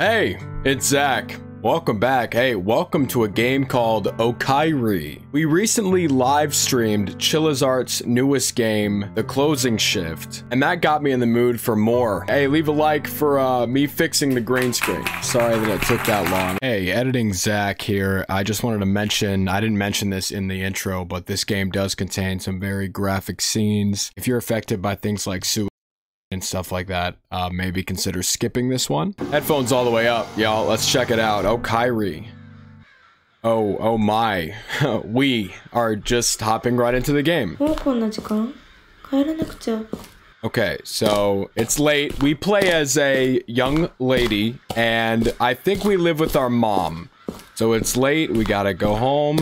Hey, it's Zach. Welcome back. Hey, welcome to a game called Okaeri. We recently live streamed Chilla's Art's newest game, The Closing Shift, and that got me in the mood for more. Hey, leave a like for uh, me fixing the green screen. Sorry that it took that long. Hey, editing Zach here. I just wanted to mention, I didn't mention this in the intro, but this game does contain some very graphic scenes. If you're affected by things like suicide, and stuff like that, uh, maybe consider skipping this one. Headphones all the way up, y'all. Let's check it out. Oh, Kyrie. Oh, oh my. we are just hopping right into the game. Okay, so it's late. We play as a young lady, and I think we live with our mom. So it's late. We gotta go home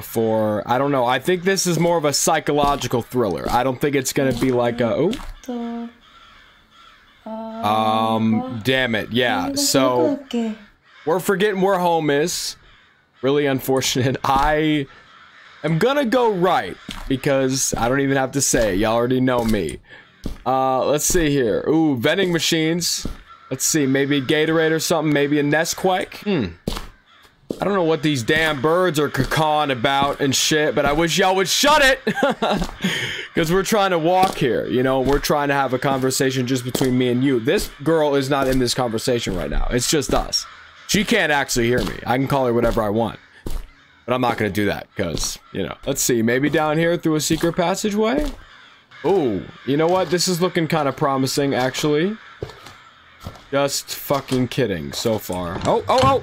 for... I don't know. I think this is more of a psychological thriller. I don't think it's gonna be like a... Oh, um, damn it. Yeah. So we're forgetting where home is. Really unfortunate. I am gonna go right because I don't even have to say. Y'all already know me. Uh, let's see here. Ooh, vending machines. Let's see. Maybe Gatorade or something. Maybe a Nesquik. Hmm. I don't know what these damn birds are cacawing about and shit, but I wish y'all would shut it! Because we're trying to walk here, you know? We're trying to have a conversation just between me and you. This girl is not in this conversation right now. It's just us. She can't actually hear me. I can call her whatever I want. But I'm not going to do that, because, you know. Let's see, maybe down here through a secret passageway? Oh, you know what? This is looking kind of promising, actually. Just fucking kidding so far. Oh, oh, oh!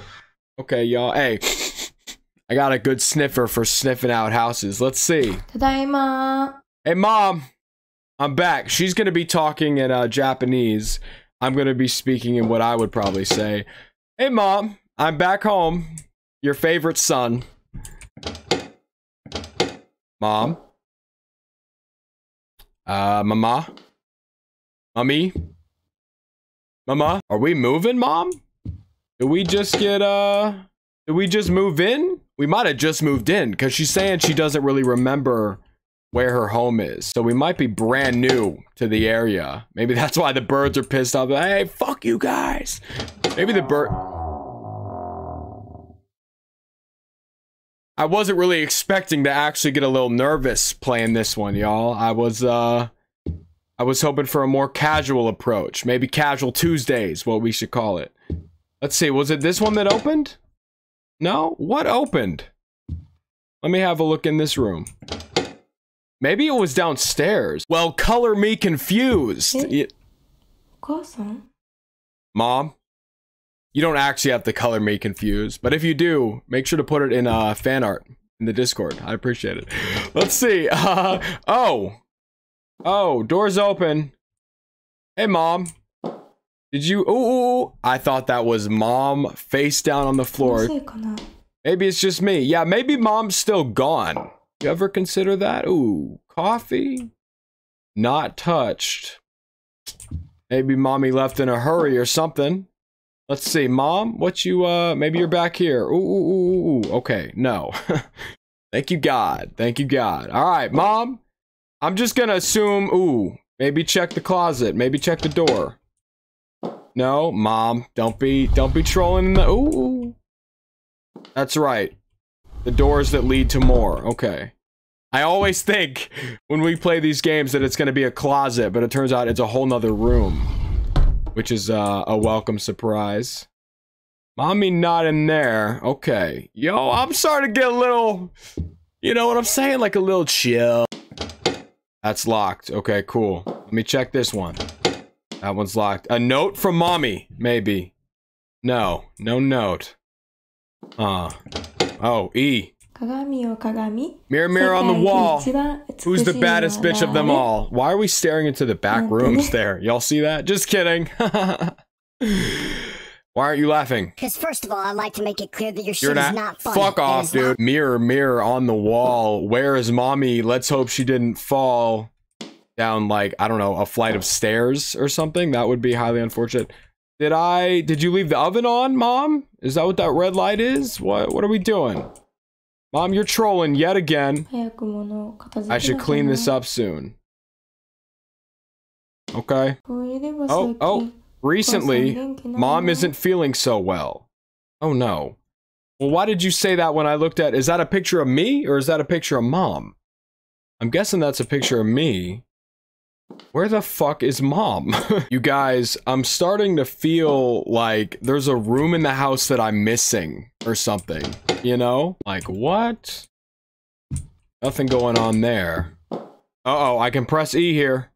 Okay, y'all. Hey, I got a good sniffer for sniffing out houses. Let's see. Hey, mom. I'm back. She's gonna be talking in uh, Japanese. I'm gonna be speaking in what I would probably say. Hey, mom. I'm back home. Your favorite son. Mom. Uh, mama. Mummy. Mama. Are we moving, mom? Did we just get, uh, did we just move in? We might have just moved in because she's saying she doesn't really remember where her home is. So we might be brand new to the area. Maybe that's why the birds are pissed off. Hey, fuck you guys. Maybe the bird. I wasn't really expecting to actually get a little nervous playing this one, y'all. I was, uh, I was hoping for a more casual approach. Maybe casual Tuesdays, what we should call it. Let's see, was it this one that opened? No? What opened? Let me have a look in this room. Maybe it was downstairs. Well, color me confused. Mom, you don't actually have to color me confused, but if you do, make sure to put it in uh, fan art in the Discord. I appreciate it. Let's see. Uh, oh. Oh, door's open. Hey, Mom. Did you? Oh, I thought that was mom face down on the floor. Maybe it's just me. Yeah, maybe mom's still gone. You ever consider that? Ooh, coffee? Not touched. Maybe mommy left in a hurry or something. Let's see, mom, what you, uh, maybe you're back here. Ooh, ooh, ooh, ooh. okay, no. Thank you, God. Thank you, God. All right, mom, I'm just gonna assume, ooh, maybe check the closet, maybe check the door. No, mom, don't be, don't be trolling in the, ooh. That's right. The doors that lead to more. Okay. I always think when we play these games that it's to be a closet, but it turns out it's a whole nother room. Which is uh, a welcome surprise. Mommy not in there. Okay. Yo, I'm starting to get a little... You know what I'm saying? Like a little chill. That's locked. Okay, cool. Let me check this one. That one's locked. A note from mommy, maybe. No, no note. Uh. Oh, E. Mirror, mirror on the wall. Who's the baddest bitch of them all? Why are we staring into the back rooms there? Y'all see that? Just kidding. Why aren't you laughing? Because first of all, I'd like to make it clear that your shit You're not, is not funny. Fuck off, dude. Mirror, mirror on the wall. Where is mommy? Let's hope she didn't fall down like I don't know a flight of stairs or something. That would be highly unfortunate. Did I? Did you leave the oven on, Mom? Is that what that red light is? What What are we doing? Mom, you're trolling yet again. I should clean this up soon. Okay. Oh, oh. Recently, Mom isn't feeling so well. Oh no. Well, why did you say that when I looked at? Is that a picture of me or is that a picture of Mom? I'm guessing that's a picture of me. Where the fuck is mom? you guys, I'm starting to feel like there's a room in the house that I'm missing or something, you know? Like, what? Nothing going on there. Uh-oh, I can press E here.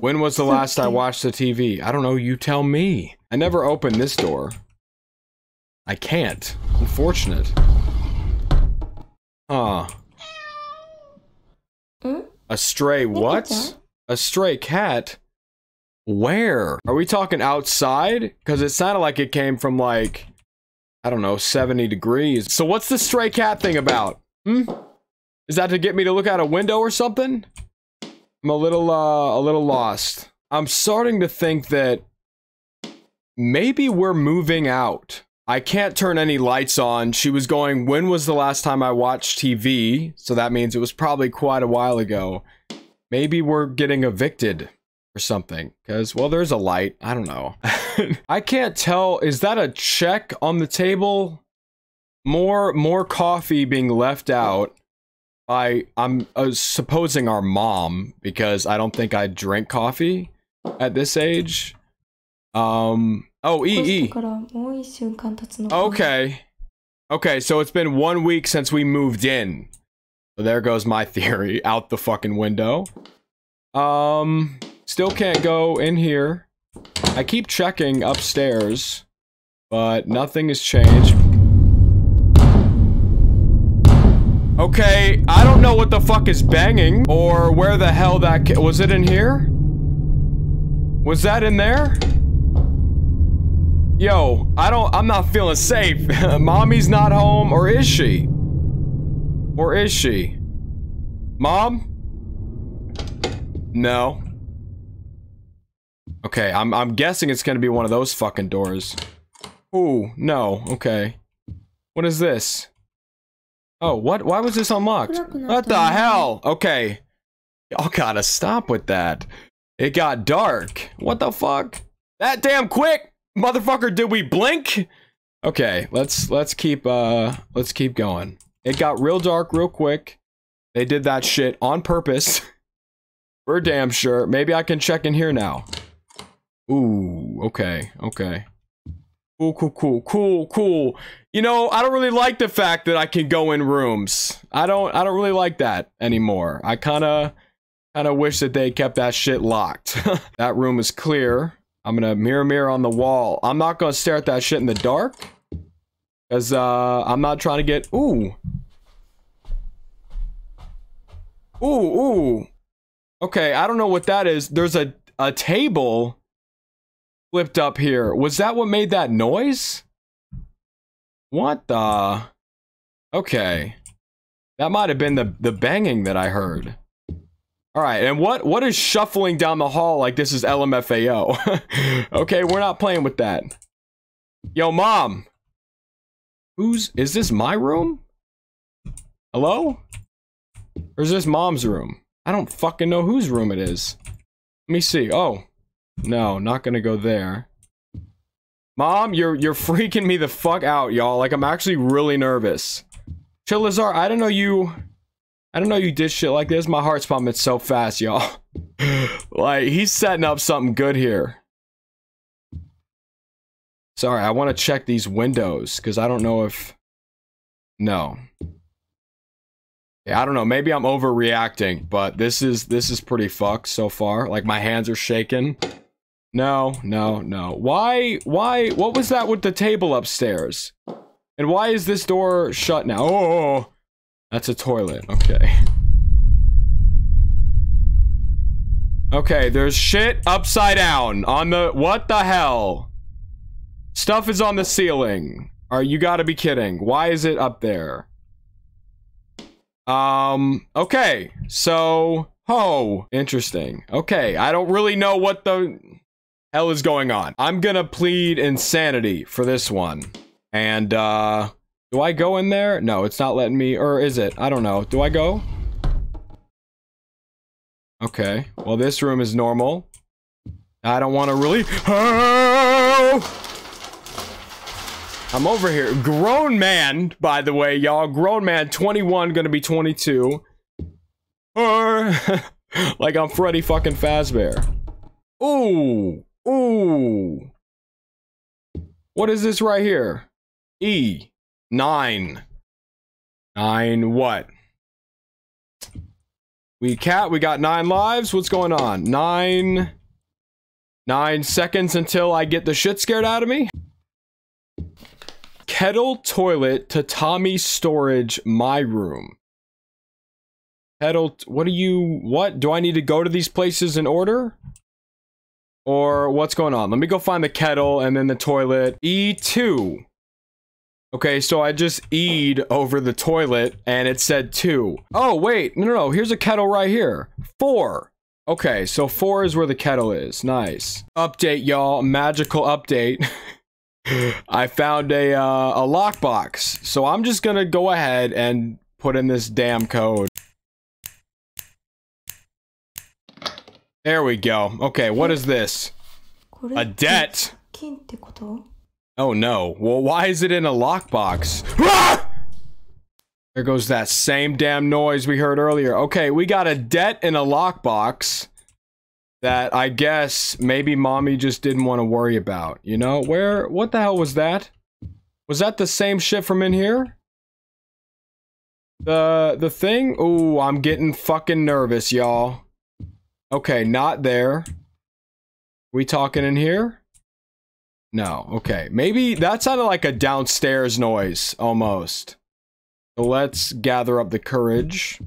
When was the last I watched the TV? I don't know, you tell me. I never opened this door. I can't. Unfortunate. Huh. ん A stray what? A stray cat? Where? Are we talking outside? Because it sounded like it came from like, I don't know, 70 degrees. So what's the stray cat thing about? Hmm? Is that to get me to look out a window or something? I'm a little, uh, a little lost. I'm starting to think that maybe we're moving out. I can't turn any lights on. She was going, when was the last time I watched TV? So that means it was probably quite a while ago. Maybe we're getting evicted or something. Because, well, there's a light. I don't know. I can't tell. Is that a check on the table? More, more coffee being left out by, I'm uh, supposing our mom, because I don't think I drink coffee at this age. Um, Oh, E. Okay. Okay, so it's been one week since we moved in. So there goes my theory out the fucking window. Um, still can't go in here. I keep checking upstairs, but nothing has changed. Okay, I don't know what the fuck is banging or where the hell that was it in here? Was that in there? Yo, I don't, I'm not feeling safe. Mommy's not home, or is she? Or is she? Mom? No. Okay, I'm, I'm guessing it's gonna be one of those fucking doors. Ooh, no, okay. What is this? Oh, what? Why was this unlocked? What the hell? Okay. Y'all gotta stop with that. It got dark. What the fuck? That damn quick! Motherfucker, did we blink? Okay, let's let's keep uh let's keep going. It got real dark real quick. They did that shit on purpose. We're damn sure. Maybe I can check in here now. Ooh, okay, okay. Cool, cool, cool, cool, cool. You know, I don't really like the fact that I can go in rooms. I don't I don't really like that anymore. I kinda kinda wish that they kept that shit locked. that room is clear. I'm gonna mirror mirror on the wall. I'm not gonna stare at that shit in the dark. Cause uh I'm not trying to get ooh. Ooh, ooh. Okay, I don't know what that is. There's a a table flipped up here. Was that what made that noise? What the Okay. That might have been the the banging that I heard. All right, and what what is shuffling down the hall like this is LMFAO? okay, we're not playing with that. Yo, mom. Who's is this my room? Hello? Or is this mom's room? I don't fucking know whose room it is. Let me see. Oh. No, not gonna go there. Mom, you're you're freaking me the fuck out, y'all. Like I'm actually really nervous. Chilla's Art, I don't know you I don't know you did shit like this. My heart's pumping so fast, y'all. like, he's setting up something good here. Sorry, I want to check these windows because I don't know if. No. Yeah, I don't know. Maybe I'm overreacting, but this is this is pretty fucked so far. Like my hands are shaking. No, no, no. Why? Why? What was that with the table upstairs? And why is this door shut now? Oh, oh, oh. That's a toilet. Okay. Okay, there's shit upside down on the. What the hell? Stuff is on the ceiling. Are you gotta be kidding? Why is it up there? Um, okay. So, oh, interesting. Okay, I don't really know what the hell is going on. I'm gonna plead insanity for this one. And, uh, do I go in there? No, it's not letting me, or is it? I don't know. Do I go? Okay. Well, this room is normal. I don't want to really. Oh! I'm over here. Grown man, by the way, y'all. Grown man, 21, gonna be 22. Or, like I'm Freddy fucking Fazbear. Ooh. Ooh. What is this right here? E. Nine. Nine what? We cat, we got nine lives. What's going on? Nine. Nine seconds until I get the shit scared out of me. Kettle, toilet, tatami, storage, my room. Kettle, what do you, what? Do I need to go to these places in order? Or what's going on? Let me go find the kettle and then the toilet. E2. Okay, so I just E'd over the toilet and it said two. Oh, wait. No, no, no. Here's a kettle right here. Four. Okay, so four is where the kettle is. Nice. Update, y'all. Magical update. I found a, uh, a lockbox. So I'm just gonna go ahead and put in this damn code. There we go. Okay, what is this? A debt. Oh no. Well, why is it in a lockbox? Ah! there goes that same damn noise we heard earlier. Okay, we got a debt in a lockbox that I guess maybe mommy just didn't want to worry about. You know, where, what the hell was that? Was that the same shit from in here? The, the thing? Ooh, I'm getting fucking nervous, y'all. Okay, not there. We talking in here? No, okay. Maybe that sounded like a downstairs noise, almost. Let's gather up the courage.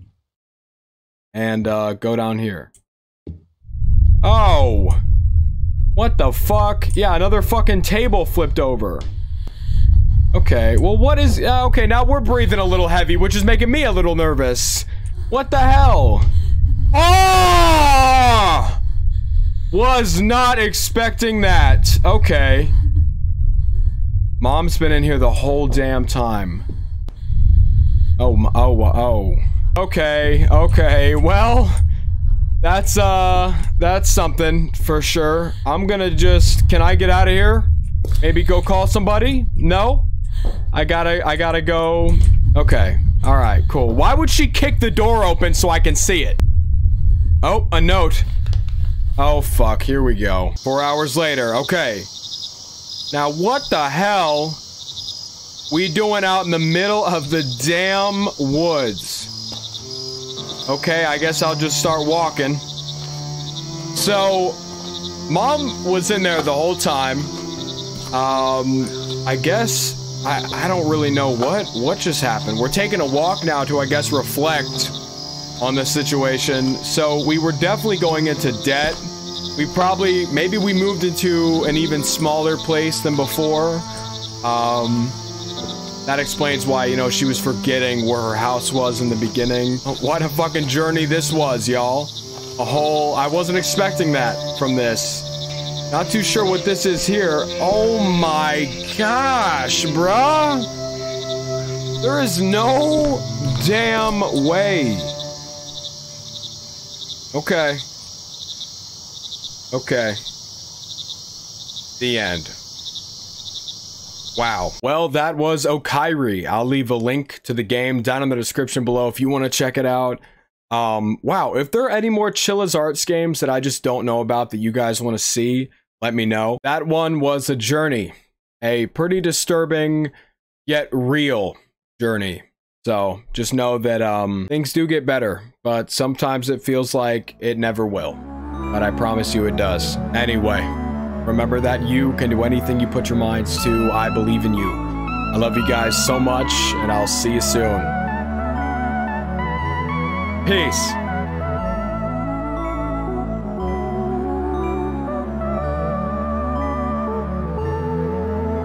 And, uh, go down here. Oh! What the fuck? Yeah, another fucking table flipped over. Okay, well what is- uh, okay, now we're breathing a little heavy, which is making me a little nervous. What the hell? Oh! Was not expecting that. Okay. Mom's been in here the whole damn time. Oh, oh, oh. Okay, okay, well, that's, uh, that's something for sure. I'm gonna just, can I get out of here? Maybe go call somebody? No? I gotta, I gotta go. Okay, alright, cool. Why would she kick the door open so I can see it? Oh, a note. Oh, fuck, here we go. Four hours later, okay. Now, what the hell we doing out in the middle of the damn woods? Okay, I guess I'll just start walking. So, mom was in there the whole time. Um, I guess I, I don't really know what what just happened. We're taking a walk now to I guess reflect on the situation. So we were definitely going into debt. We probably maybe we moved into an even smaller place than before. Um, that explains why, you know, she was forgetting where her house was in the beginning. What a fucking journey this was, y'all. A whole... I wasn't expecting that from this. Not too sure what this is here. Oh my gosh, bruh. There is no damn way. Okay. Okay. The end. Wow. Well, that was Okaeri. I'll leave a link to the game down in the description below if you want to check it out. Um, wow, if there are any more Chilla's Arts games that I just don't know about that you guys want to see, let me know. That one was a journey. A pretty disturbing, yet real journey. So just know that um, things do get better, but sometimes it feels like it never will. But I promise you it does. Anyway, remember that you can do anything you put your minds to. I believe in you. I love you guys so much, and I'll see you soon. Peace.